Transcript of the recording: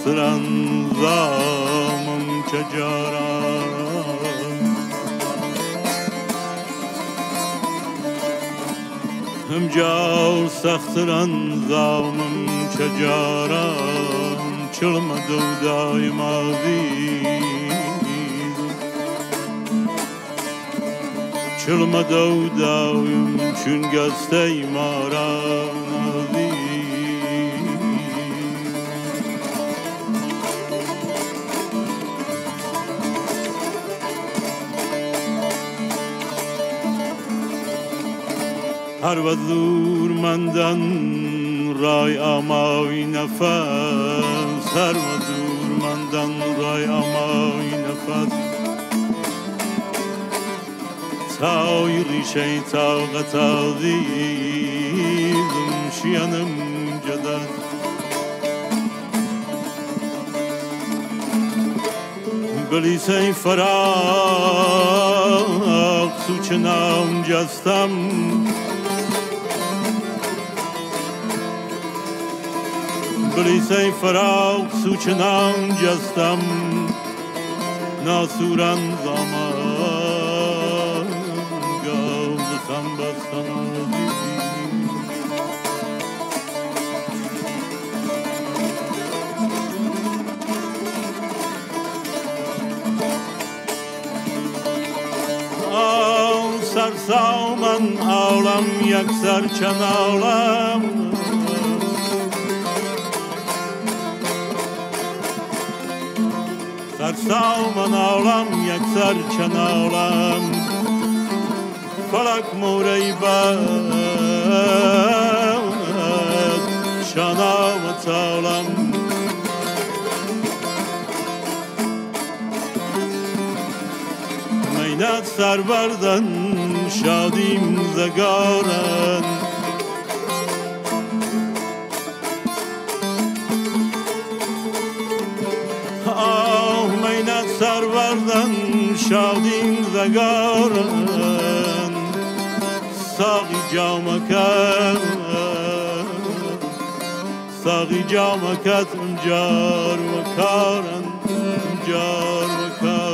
جار سخسران زامم چجاران هم جار سخسران زامم چجاران چلمدو دایما Çılmadı dağım çün göstey maran Har هەروە دوور مندەن ڕای ئاماوی نەفەس رای دوور مندەن ڕای ئاماوی نەفەس تاوی و قطع تاڵی شیانم جەدەن بلی سی سوچ نام جستم؟ Sey farak suçunam castam Nasuran zaman Gavdı sambastan sarsağman ağlam yaksar çan ağlam Sarsağman ağlam yaksar çan ağlam. Falak mureybat Şanavat ağlam. Meynat sarbardan şadim zagaran sarbardan şadim zagaran Sağı camakan Sağı camakat car ve karan Car ve